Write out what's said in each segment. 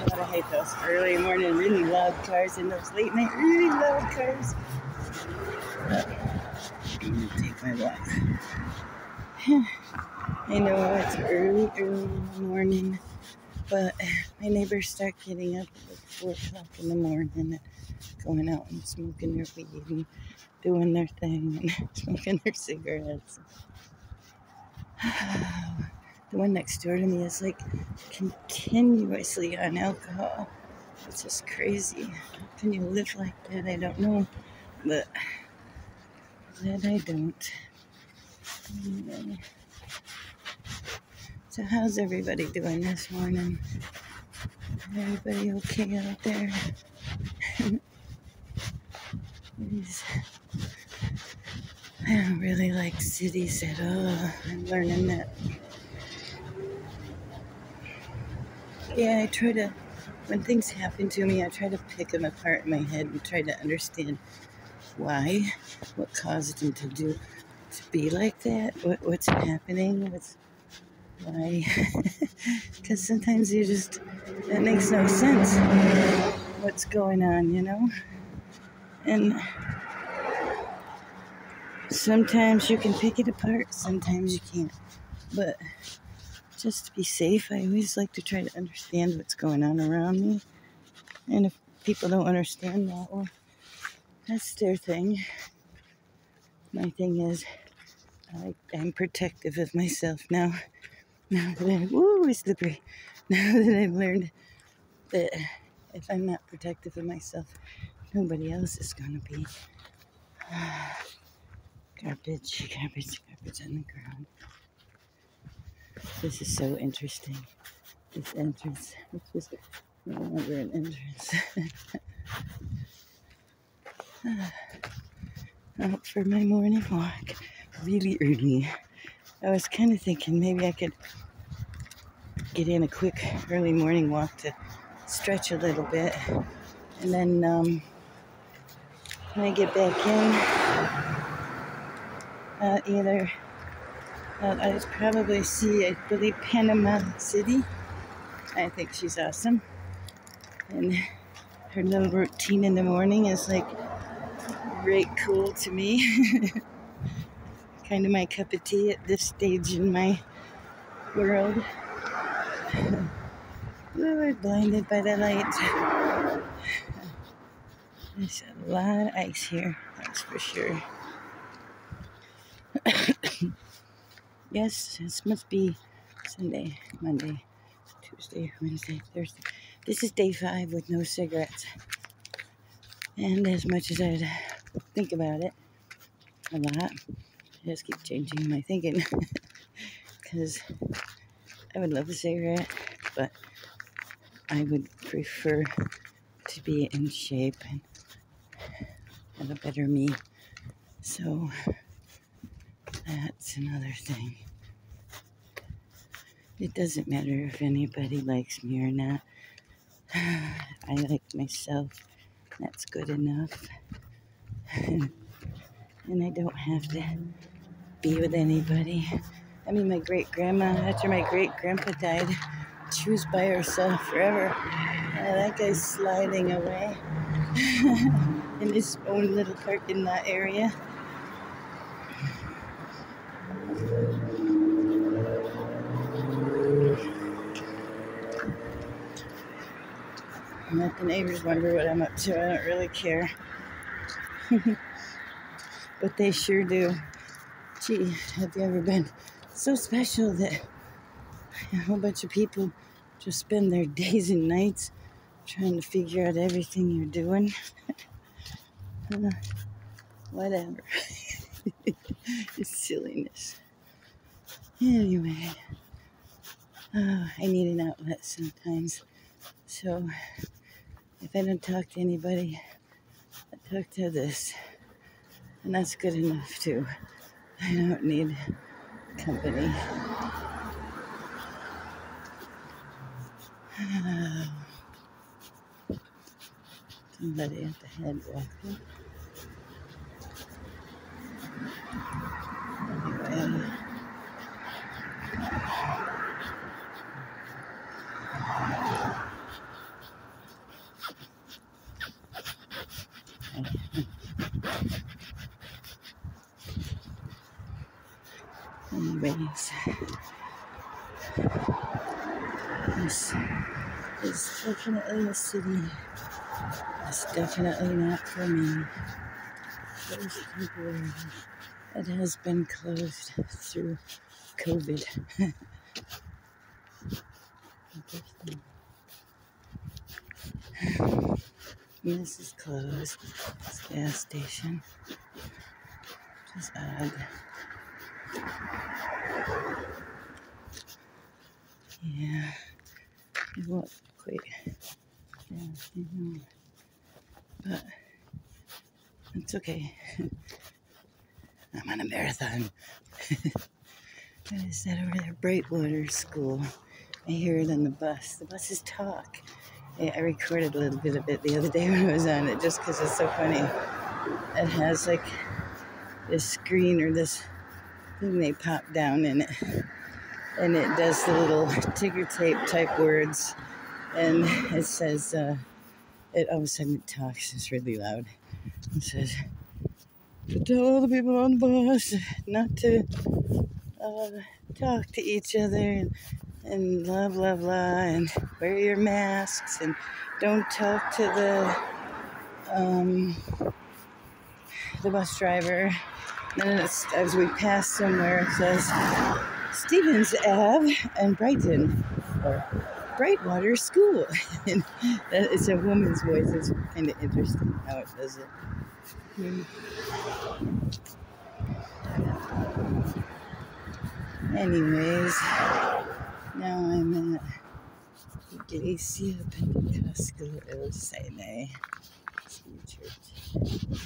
I hate those early morning, really loud cars and those late night, really loud cars. I'm gonna take my walk. I know it's early, early in the morning, but my neighbors start getting up at like 4 o'clock in the morning going out and smoking their weed and doing their thing and smoking their cigarettes. The one next door to me is like continuously on alcohol. It's just crazy. How can you live like that? I don't know. But that I don't. Anyway. So how's everybody doing this morning? Everybody okay out there? I don't really like cities at all. I'm learning that. Yeah, I try to, when things happen to me, I try to pick them apart in my head and try to understand why, what caused them to do, to be like that, what, what's happening, what's, why. Because sometimes you just, that makes no sense what's going on, you know? And sometimes you can pick it apart, sometimes you can't. But just to be safe, I always like to try to understand what's going on around me. And if people don't understand that, well, that's their thing. My thing is, I, I'm protective of myself now. Now that I, woo, it's slippery. Now that I've learned that if I'm not protective of myself, nobody else is gonna be. Garbage, garbage, garbage on the ground. This is so interesting. This entrance, which is no longer an entrance. Out for my morning walk, really early. I was kind of thinking maybe I could get in a quick early morning walk to stretch a little bit, and then um, when I get back in, uh, either uh, I'd probably see, I believe, Panama City. I think she's awesome. And her little routine in the morning is like great cool to me. kind of my cup of tea at this stage in my world. Ooh, blinded by the light. There's a lot of ice here, that's for sure. Yes, this must be Sunday, Monday, Tuesday, Wednesday, Thursday. This is day five with no cigarettes. And as much as I think about it a lot, I just keep changing my thinking. Because I would love a cigarette, but I would prefer to be in shape and have a better me. So that's another thing. It doesn't matter if anybody likes me or not. I like myself. That's good enough. and I don't have to be with anybody. I mean, my great grandma, after my great grandpa died, she was by herself forever. That guy's sliding away in his own little parking lot area. Let the neighbors wonder what I'm up to. I don't really care. but they sure do. Gee, have you ever been so special that a whole bunch of people just spend their days and nights trying to figure out everything you're doing? Whatever. it's silliness. Anyway, oh, I need an outlet sometimes. So if I don't talk to anybody, I talk to this. And that's good enough too. I don't need company. Somebody at the head walking. Anyway. Anyways, this is definitely a city. It's definitely not for me. Those temporary. It has been closed through COVID. this is closed. This gas station. Is odd. Yeah. It won't quite. Yeah, But it's okay. I'm on a marathon. what is that over there? Brightwater School. I hear it on the bus. The buses talk. I recorded a little bit of it the other day when I was on it just because it's so funny. It has like this screen or this thing they pop down in it. And it does the little ticker tape type words. And it says, uh, it all of a sudden it talks. It's really loud. It says, to tell all the people on the bus not to uh, talk to each other and, and blah blah blah and wear your masks and don't talk to the um, the bus driver. And as we pass somewhere, it says Stevens Ave and Brighton or Brightwater School. and is a woman's voice. It's kind of interesting how it does it. Anyways, now I'm at Iglesia Pentecostal El Sinai Church.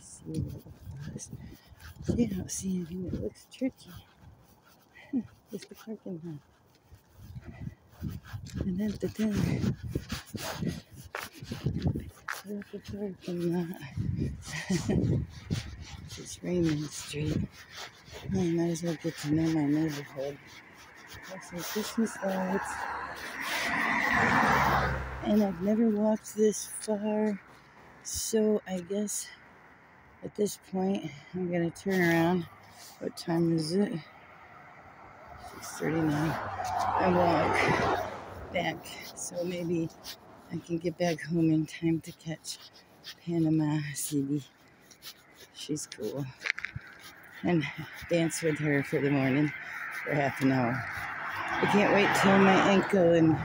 See I don't see anything that looks tricky. Hmm, Just the parking lot. And then the then at the parking lot. it's Raymond Street. I might as well get to know my neighborhood. There's some Christmas lights. And I've never walked this far. So I guess at this point I'm gonna turn around. What time is it? 6.39. And walk back. So maybe I can get back home in time to catch Panama City. She's cool. And dance with her for the morning for half an hour. I can't wait till my ankle and